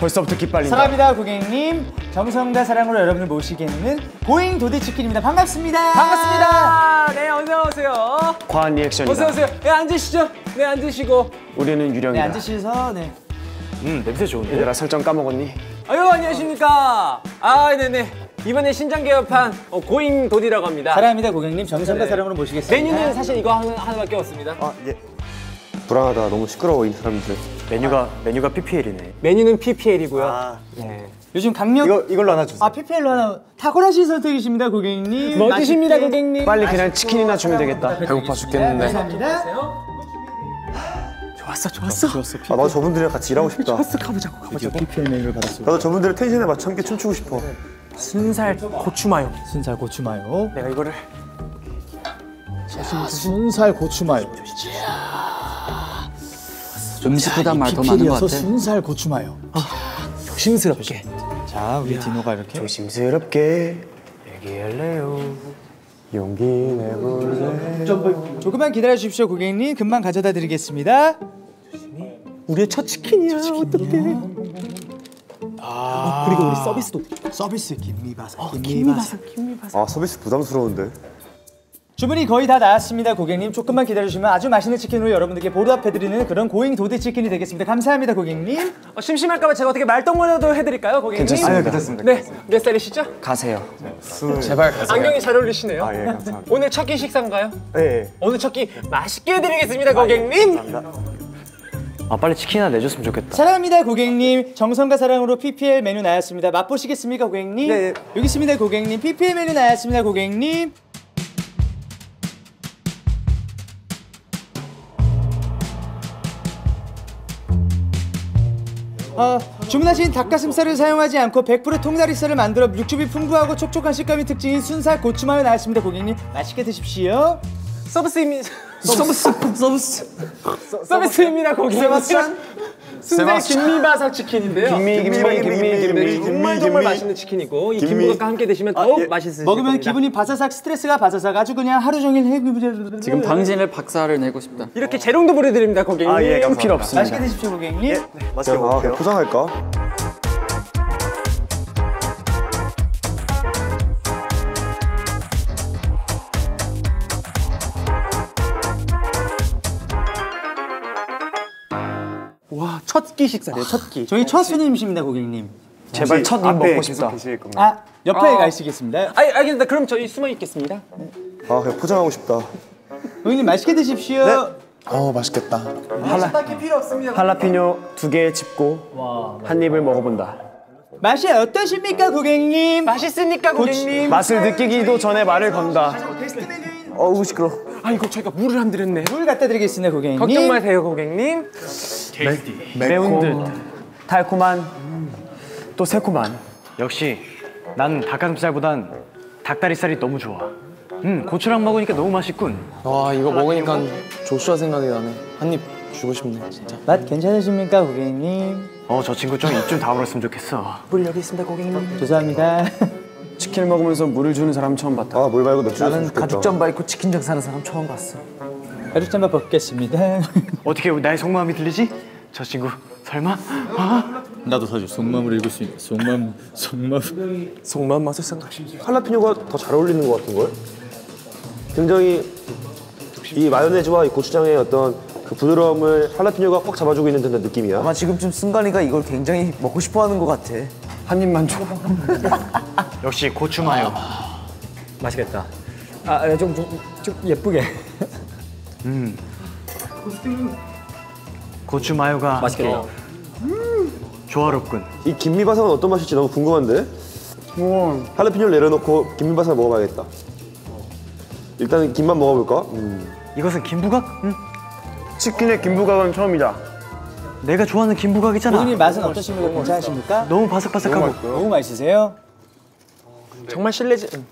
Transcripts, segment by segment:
벌써부터 기빨린다. 사랑합니다 고객님. 정성과 사랑으로 여러분을 모시겠는 고잉 도대치킨입니다. 반갑습니다. 반갑습니다. 네, 어서 오세요. 과한 리액션이다. 어서 오세요. 네, 앉으시죠. 네, 앉으시고. 우리는 네 유령이다. 앉으셔서 네. 음, 냄새 좋은데. 얘들아 설정 까먹었니? 아유, 안녕하십니까. 아, 네네. 이번에 신장 개업한 어, 고잉 도디라고 합니다. 사랑합니다 고객님. 정성과 사랑으로 모시겠습니다. 메뉴는 사실 이거 하나, 하나밖에 없습니다. 아, 예. 불안하다. 너무 시끄러워 이 사람들. 메뉴가 메뉴가 PPL이네. 메뉴는 PPL이고요. 네. 요즘 강력 이거 이걸로 하나 주세요. 아 PPL로 하나 탁월하신 선택이십니다 고객님. 멋지십니다, 맛있게 고객님. 빨리 그냥 치킨이나 주면 되겠다. 배고파 죽겠는데. 감사합니다. 좋았어, 좋았어. 아, 나도 저분들이랑 같이 일하고 싶다. 가보자고, 가보자고. PPL 메뉴를 받았습니다. 나도 저분들의 텐션에 맞춰 함께 춤추고 싶어. 순살 고추마요. 순살 고추마요. 내가 이거를 순살 고추마요. 음식보다 말 더 많은 것 같아. 순살 고추마요. 조심스럽게. 자 우리 디노가 이렇게 조심스럽게 얘기할래요. 용기 내볼래. 조금만 기다려 주십시오 고객님. 금방 가져다 드리겠습니다. 우리의 첫 치킨이야. 어떡해. 아, 그리고 우리 서비스도 서비스 김미바사. 김미바사. 아 서비스 부담스러운데. 주문이 거의 다 나왔습니다 고객님. 조금만 기다려 주시면 아주 맛있는 치킨으로 여러분들께 보답해 드리는 그런 고잉 도대 치킨이 되겠습니다. 감사합니다 고객님. 어, 심심할까봐 제가 어떻게 말동무라도 해드릴까요, 고객님? 괜찮습니다. 아유, 괜찮습니다. 네, 몇 살이시죠? 가세요. 제발 가세요. 안경이 잘 어울리시네요. 아 예 감사합니다. 오늘 첫 끼 식사인가요? 예. 예. 오늘 첫 끼 맛있게 해드리겠습니다, 고객님. 아 빨리 치킨이나 내줬으면 좋겠다. 사랑합니다 고객님. 정성과 사랑으로 PPL 메뉴 나왔습니다. 맛보시겠습니까 고객님? 네. 여기 있습니다 고객님. PPL 메뉴 나왔습니다 고객님. 어, 주문하신 닭가슴살을 사용하지 않고 100% 통다리살을 만들어 육즙이 풍부하고 촉촉한 식감이 특징인 순살 고추마요 나왔습니다 고객님 맛있게 드십시오 서비스입니다. 서비스, 서비스. 서비스입니다, 고객님. 순살 김미바삭 치킨인데요. 김미 김미 김미 김미 정말 정말 맛있는 치킨이고 이 김부각과 함께 드시면 더욱 맛있으실 먹으면 겁니다. 기분이 바사삭 스트레스가 바사삭 아주 그냥 하루 종일 해그 지금 당신을 박살을 내고 싶다. 이렇게 재롱도 보내드립니다, 고객님. 아, 예, 감사합니다. 필요 없습니다. 맛있게 드십시오 고객님 맛있게 아, 그냥 포장할까? 와, 첫 끼 식사래요, 첫 끼. 저희 첫 손님이십니다 고객님 제발 첫 입 먹고 싶다. 아 옆에 아. 가시겠습니다 아, 알겠습니다. 그럼 저희 숨어 있겠습니다. 아 그냥 포장하고 싶다. 고객님 맛있게 드십시오 어 맛있겠다. 딱히 필요 없습니다. 할라피뇨 두개 짚고 한 입을 먹어본다. 맛이 어떠십니까 고객님 맛있습니까, 고객님? 맛을 느끼기도 전에 말을 건다. 어우 시끄러. 아이고, 저희가 물을 안 드렸네. 물 갖다 드리겠습니다 고객님 걱정 마세요, 고객님. 매운 듯 달콤한 또 새콤한. 역시 난 닭가슴살보단 닭다리살이 너무 좋아. 음 고추랑 먹으니까 너무 맛있군. 와 이거 먹으니까 조슈아 생각이 나네. 한 입 주고 싶네 진짜. 맛 괜찮으십니까 고객님 어 저 친구 좀 입 좀 다물었으면 좋겠어. 물 여기 있습니다, 고객님. 죄송합니다 치킨을 먹으면서 물을 주는 사람 처음 봤다. 아물 말고 맥주 줬으면 좋겠다. 가죽잠바 입고 치킨장 사는 사람 처음 봤어. 가죽잠바 벗겠습니다 어떻게 나의 속마음이 들리지? 저 친구 설마? 아? 나도 사실 속마음을 읽을 수 있는 속마음 속마음 속마음 맛을 생각. 할라피뇨가 더 잘 어울리는 것 같은 걸? 굉장히 이 마요네즈와 이 고추장의 어떤 그 부드러움을 할라피뇨가 꽉 잡아주고 있는 듯한 느낌이야. 아마 지금쯤 순간이가 이걸 굉장히 먹고 싶어하는 것 같아. 한 입만 줘. 역시 고추 마요. 맛있겠다. 아, 좀, 좀, 좀 예쁘게. 고추 마요가 맛있겠다. 조화롭군. 이 김미바삭은 어떤 맛일지 너무 궁금한데? 할라피뇨를 내려놓고 김미바삭 먹어봐야겠다. 일단 김만 먹어볼까? 음. 이것은 김부각? 응? 치킨의 김부각은 처음이다. 내가 좋아하는 김부각이잖아. 고객님 맛은 어떠십니까 괜찮으십니까 너무 바삭바삭하고 너무 맛있으세요 정말 실례지. 응.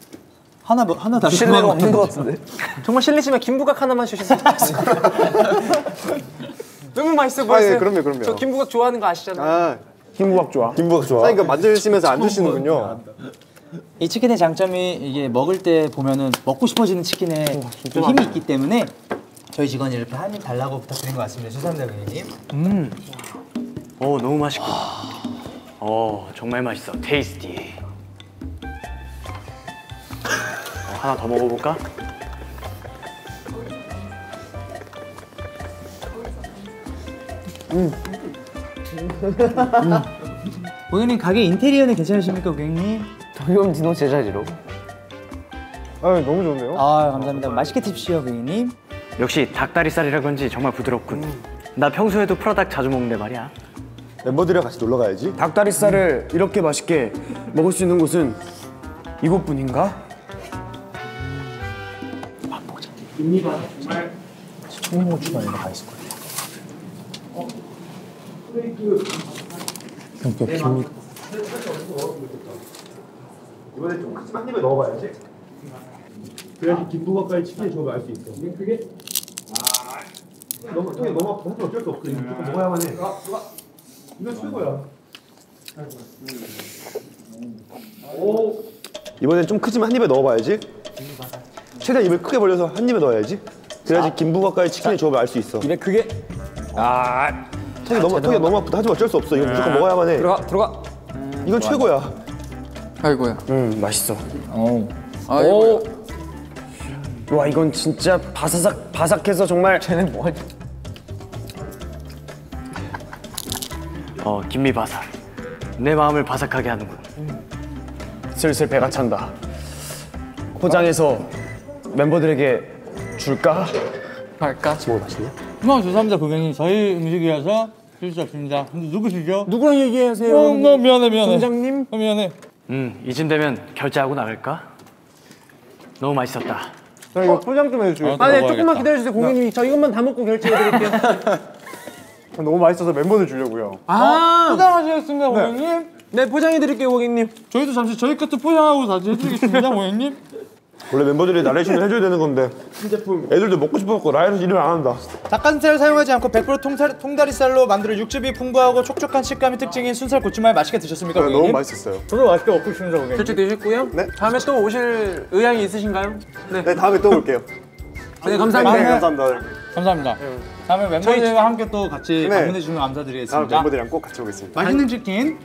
하나 뭐- 하나 다른 신뢰가 없는 것 같은데. 정말 실례지만 김부각 하나만 주셨으면 좋겠어요. 너무 맛있어 보였어요. 아, 예, 그럼요, 그럼요. 저 김부각 좋아하는 거 아시잖아요. 아, 김부각 좋아. 김부각 좋아. 그러니까 만드시면서 안 드시는군요. 이 치킨의 장점이 이게 먹을 때 보면은 먹고 싶어지는 치킨에 좀 힘이 있기 때문에 저희 직원이 이렇게 한 입 달라고 부탁드린 것 같습니다. 죄송합니다, 고객님. 오 너무 맛있고. 어 정말 맛있어. 테이스티. 어, 하나 더 먹어볼까? 고객님 가게 인테리어는 괜찮으십니까, 고객님? 도겸 디노 제자리로. 아, 너무 좋네요. 아 감사합니다. 맛있게 드십시오, 고객님. 역시 닭다리살이라 그런지 정말 부드럽군. 나 평소에도 프라닭 자주 먹는데 말이야. 멤버들이랑 같이 놀러 가야지. 닭다리살을 이렇게 맛있게 먹을 수 있는 곳은 이곳뿐인가? 이번에 좀 크지만 한 입에 넣어봐야지. 그래야지 김부각과의 치킨의 조합을 알수 있어. 그게 아, 너무 통에 너무. 하지만 어쩔 수 없어. 이거 무조건 먹어야만 해. 이건 최고야. 오. 이번엔 좀 크지만 한 입에 넣어봐야지. 최대한 입을 크게 벌려서 한 입에 넣어야지. 그래야지 김부각과의 치킨의 조합을 알 수 있어. 입에 크게 아, 턱이 너무 턱이 너무 아프다. 하지만 어쩔 수 없어. 이거 무조건 먹어야만 해. 들어가 들어가. 이건 최고야. 아이고야. 음 맛있어. 아이고. 와 이건 진짜 바사삭 바삭해서 정말 쟤는 뭐하지? 어 김미 바삭. 내 마음을 바삭하게 하는군. 슬슬 배가 찬다. 포장해서 멤버들에게 줄까? 갈까? 어, 죄송합니다, 고객님. 저희 음식이라서 드릴 수 없습니다. 근데 누구시죠? 누구랑 얘기하세요? 어, 너 미안해, 미안해. 팀장님? 어, 미안해. 음 이쯤 되면 결제하고 나갈까? 너무 맛있었다. 저 이거 포장 좀 해주세요. 아, 네, 조금만 기다려주세요, 고객님. 저 이것만 다 먹고 결제해드릴게요. 너무 맛있어서 멤버들 주려고요. 아, 포장하시겠습니다, 고객님? 네, 포장해드릴게요, 고객님. 저희도 잠시 저희 것도 포장하고 다시 해드리겠습니다, 고객님. 원래 멤버들이 나레이션을 해줘야 되는 건데 애들도 먹고 싶어갖고 라이언 일을 안 한다. 닭가슴살을 사용하지 않고 100% 통살, 통다리살로 만들어 육즙이 풍부하고 촉촉한 식감이 특징인 순살 고추말 맛있게 드셨습니까, 네? 너무 맛있었어요. 저도 맛있게 먹고 있습니다, 고객님. 결제 되셨고요. 네. 다음에 또 오실 의향이 있으신가요? 네. 네, 다음에 또 올게요. 네, 감사합니다. 네, 감사합니다. 감사합니다. 다음에 멤버들과 함께 또 같이 네. 방문해 주시면 감사드리겠습니다. 멤버들이랑 꼭 같이 오겠습니다. 맛있는 치킨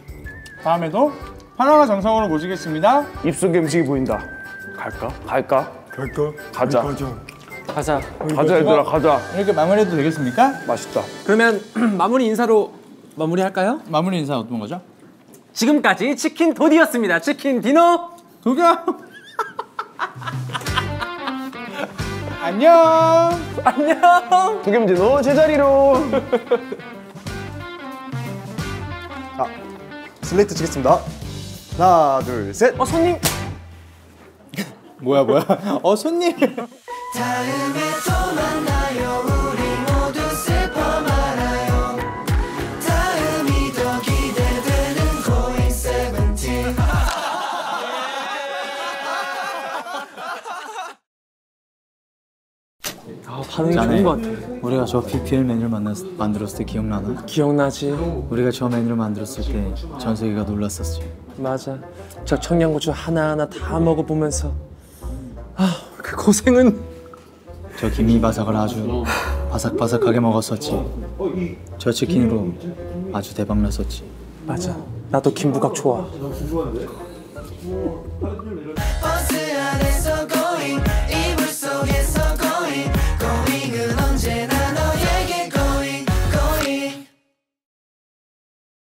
다음에도 하나가 정성으로 모시겠습니다. 입속에 음식이 보인다. 갈까? 갈까? 갈까? 가자. 가자. 가자 얘들아 가자. 이렇게 마무리해도 되겠습니까? 맛있다. 그러면 마무리 인사로 마무리할까요? 마무리 인사 어떤 거죠? 지금까지 치킨 도디였습니다. 치킨 디너. 도겸 안녕. 안녕. 도겸진호 제자리로. 슬레이트 치겠습니다. 하나, 둘, 셋. 어, 손님. 뭐야 뭐야? 어 손님. 다음에 또 만나요 우리 모두 슬퍼 말아요 다음이 더 기대되는 고잉 세븐틴 반응이 좋은 것 같아. 우리가 저 PPL 메뉴를 만났, 만들었을 때 기억나나? 기억나지? 우리가 저 메뉴를 만들었을 때 전세계가 놀랐었지. 맞아. 저 청양고추 하나하나 다 먹어보면서 아, 그 고생은 저 김이 바삭을 아주 바삭바삭하게 먹었었지. 저 치킨으로 아주 대박 났었지. 맞아. 나도 김부각 좋아. 버스